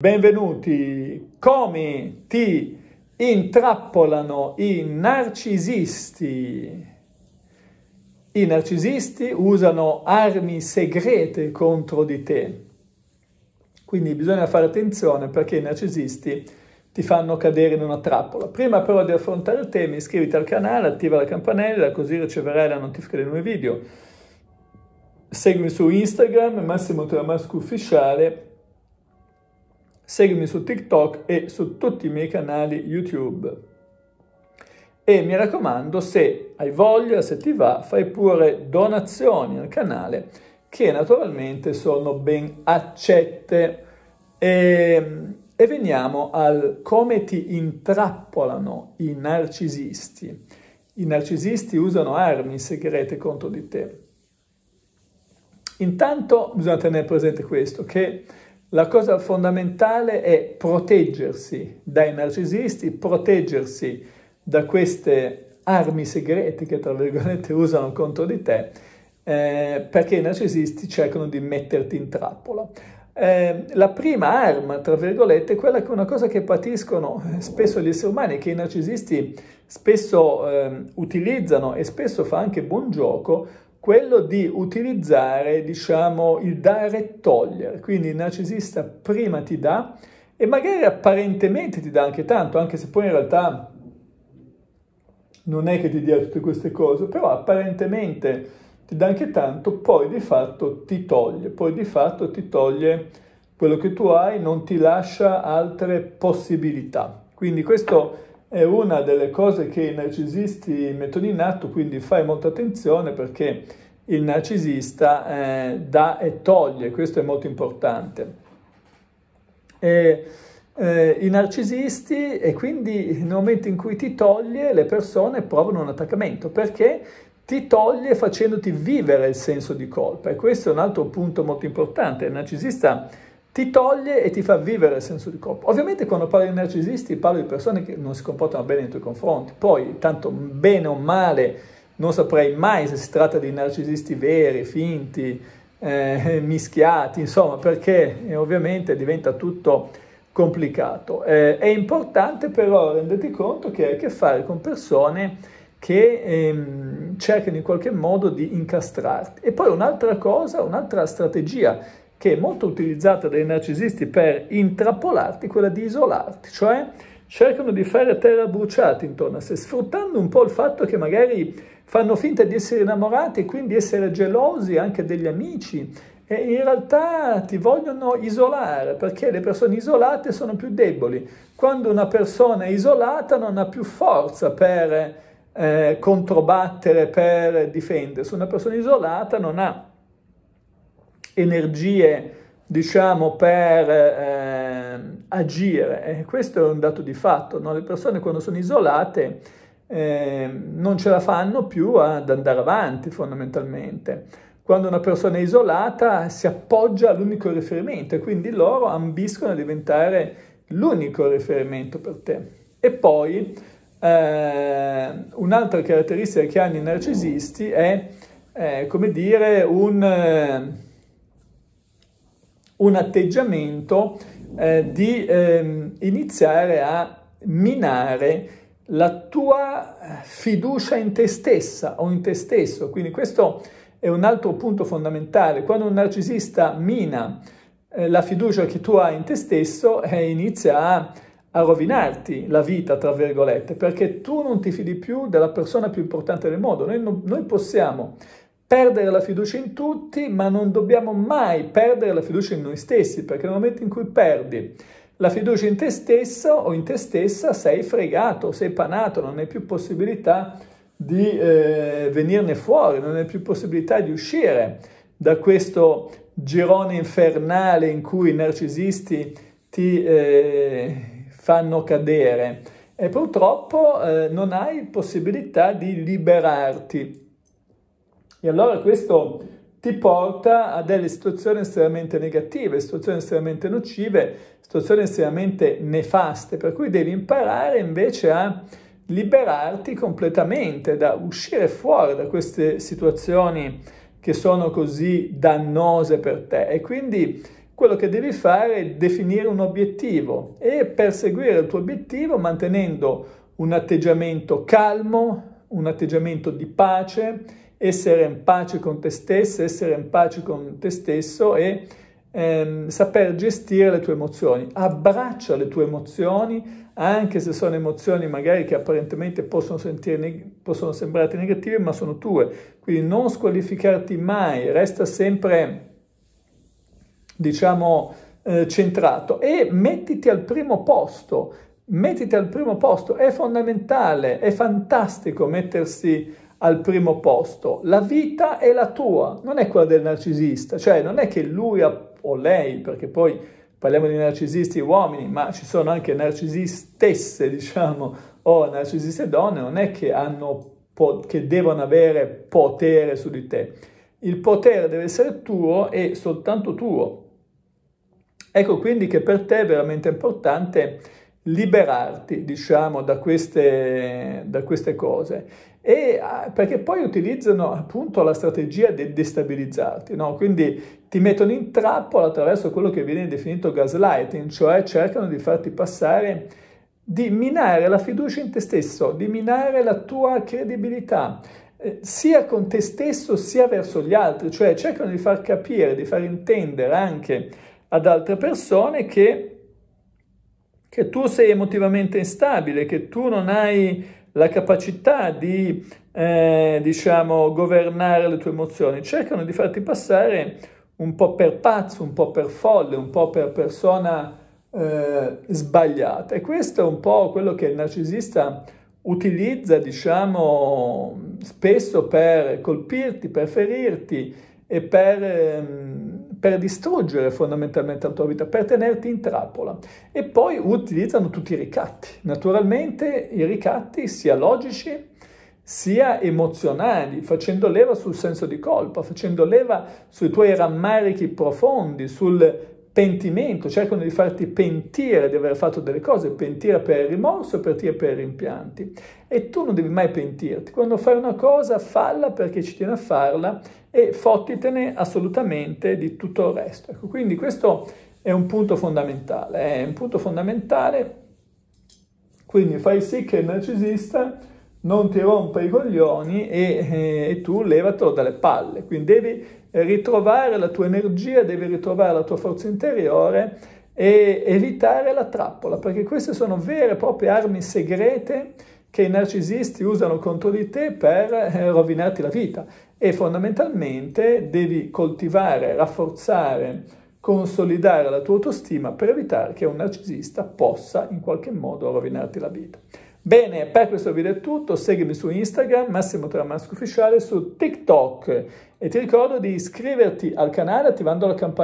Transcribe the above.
Benvenuti. Come ti intrappolano i narcisisti? I narcisisti usano armi segrete contro di te. Quindi bisogna fare attenzione perché i narcisisti ti fanno cadere in una trappola. Prima però di affrontare il tema iscriviti al canale, attiva la campanella così riceverai la notifica dei nuovi video. Seguimi su Instagram, Massimo Tramasco Ufficiale seguimi su TikTok e su tutti i miei canali YouTube. E mi raccomando, se hai voglia, se ti va, fai pure donazioni al canale, che naturalmente sono ben accette. E, e veniamo al come ti intrappolano i narcisisti. I narcisisti usano armi segrete contro di te. Intanto bisogna tenere presente questo, che la cosa fondamentale è proteggersi dai narcisisti, proteggersi da queste armi segrete che tra virgolette usano contro di te, eh, perché i narcisisti cercano di metterti in trappola. Eh, la prima arma, tra virgolette, è quella che una cosa che patiscono eh, spesso gli esseri umani, che i narcisisti spesso eh, utilizzano e spesso fa anche buon gioco, quello di utilizzare, diciamo, il dare e togliere. Quindi il narcisista prima ti dà e magari apparentemente ti dà anche tanto, anche se poi in realtà non è che ti dia tutte queste cose, però apparentemente ti dà anche tanto, poi di fatto ti toglie, poi di fatto ti toglie quello che tu hai, non ti lascia altre possibilità. Quindi questo è una delle cose che i narcisisti mettono in atto, quindi fai molta attenzione perché il narcisista eh, dà e toglie, questo è molto importante. E, eh, I narcisisti, e quindi nel momento in cui ti toglie, le persone provano un attaccamento perché ti toglie facendoti vivere il senso di colpa. E questo è un altro punto molto importante. Il narcisista ti toglie e ti fa vivere il senso di colpa. Ovviamente quando parlo di narcisisti parlo di persone che non si comportano bene nei tuoi confronti, poi tanto bene o male non saprei mai se si tratta di narcisisti veri, finti, eh, mischiati, insomma, perché eh, ovviamente diventa tutto complicato. Eh, è importante però renderti conto che hai a che fare con persone che ehm, cercano in qualche modo di incastrarti. E poi un'altra cosa, un'altra strategia che è molto utilizzata dai narcisisti per intrappolarti, quella di isolarti, cioè cercano di fare terra bruciata intorno a sé, sfruttando un po' il fatto che magari fanno finta di essere innamorati e quindi essere gelosi anche degli amici e in realtà ti vogliono isolare perché le persone isolate sono più deboli. Quando una persona è isolata non ha più forza per eh, controbattere, per difendersi. Una persona isolata non ha energie, diciamo, per eh, agire. E questo è un dato di fatto. No? Le persone quando sono isolate eh, non ce la fanno più ad andare avanti fondamentalmente. Quando una persona è isolata si appoggia all'unico riferimento e quindi loro ambiscono a diventare l'unico riferimento per te. E poi eh, un'altra caratteristica che hanno i narcisisti è, eh, come dire, un un atteggiamento eh, di eh, iniziare a minare la tua fiducia in te stessa o in te stesso. Quindi questo è un altro punto fondamentale. Quando un narcisista mina eh, la fiducia che tu hai in te stesso, eh, inizia a, a rovinarti la vita, tra virgolette, perché tu non ti fidi più della persona più importante del mondo. Noi, non, noi possiamo perdere la fiducia in tutti, ma non dobbiamo mai perdere la fiducia in noi stessi, perché nel momento in cui perdi la fiducia in te stesso o in te stessa sei fregato, sei panato, non hai più possibilità di eh, venirne fuori, non hai più possibilità di uscire da questo girone infernale in cui i narcisisti ti eh, fanno cadere. E purtroppo eh, non hai possibilità di liberarti e allora questo ti porta a delle situazioni estremamente negative, situazioni estremamente nocive, situazioni estremamente nefaste, per cui devi imparare invece a liberarti completamente, da uscire fuori da queste situazioni che sono così dannose per te. E quindi quello che devi fare è definire un obiettivo e perseguire il tuo obiettivo mantenendo un atteggiamento calmo, un atteggiamento di pace, essere in pace con te stesso, essere in pace con te stesso e ehm, saper gestire le tue emozioni. Abbraccia le tue emozioni, anche se sono emozioni magari che apparentemente possono, sentire, possono sembrarti negative, ma sono tue. Quindi non squalificarti mai, resta sempre, diciamo, eh, centrato e mettiti al primo posto. Mettiti al primo posto, è fondamentale, è fantastico mettersi al primo posto. La vita è la tua, non è quella del narcisista, cioè non è che lui o lei, perché poi parliamo di narcisisti uomini, ma ci sono anche narcisistesse, diciamo, o narcisiste donne, non è che, hanno, che devono avere potere su di te. Il potere deve essere tuo e soltanto tuo. Ecco quindi che per te è veramente importante liberarti, diciamo, da queste, da queste cose. E, ah, perché poi utilizzano appunto la strategia di destabilizzarti, no? quindi ti mettono in trappola attraverso quello che viene definito gaslighting, cioè cercano di farti passare, di minare la fiducia in te stesso, di minare la tua credibilità, eh, sia con te stesso sia verso gli altri, cioè cercano di far capire, di far intendere anche ad altre persone che che tu sei emotivamente instabile, che tu non hai la capacità di, eh, diciamo, governare le tue emozioni. Cercano di farti passare un po' per pazzo, un po' per folle, un po' per persona eh, sbagliata. E questo è un po' quello che il narcisista utilizza, diciamo, spesso per colpirti, per ferirti e per... Ehm, per distruggere fondamentalmente la tua vita, per tenerti in trappola. E poi utilizzano tutti i ricatti. Naturalmente i ricatti sia logici sia emozionali, facendo leva sul senso di colpa, facendo leva sui tuoi rammarichi profondi, sul pentimento, cercano di farti pentire di aver fatto delle cose, pentire per il rimorso pentire per i rimpianti. E tu non devi mai pentirti. Quando fai una cosa, falla perché ci tieni a farla e fottitene assolutamente di tutto il resto. Ecco, quindi questo è un punto fondamentale, è un punto fondamentale, quindi fai sì che il narcisista non ti rompa i coglioni e, eh, e tu levatelo dalle palle, quindi devi ritrovare la tua energia, devi ritrovare la tua forza interiore e evitare la trappola, perché queste sono vere e proprie armi segrete che i narcisisti usano contro di te per eh, rovinarti la vita. E fondamentalmente devi coltivare, rafforzare, consolidare la tua autostima per evitare che un narcisista possa in qualche modo rovinarti la vita. Bene, per questo video è tutto, seguimi su Instagram, Massimo Tramasco Ufficiale, su TikTok. E ti ricordo di iscriverti al canale attivando la campanella